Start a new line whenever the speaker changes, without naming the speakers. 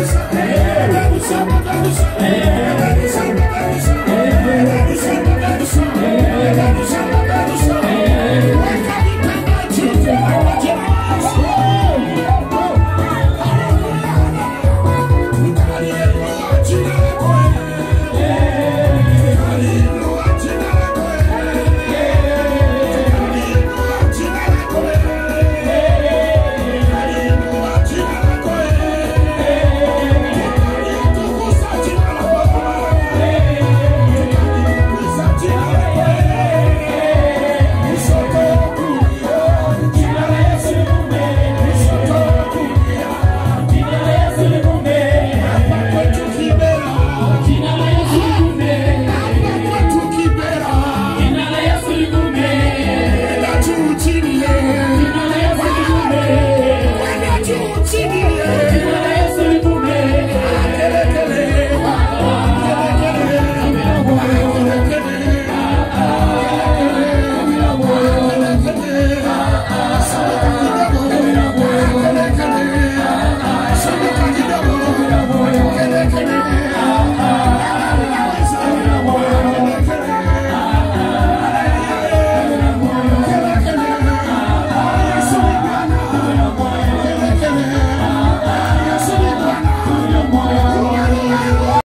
Deus.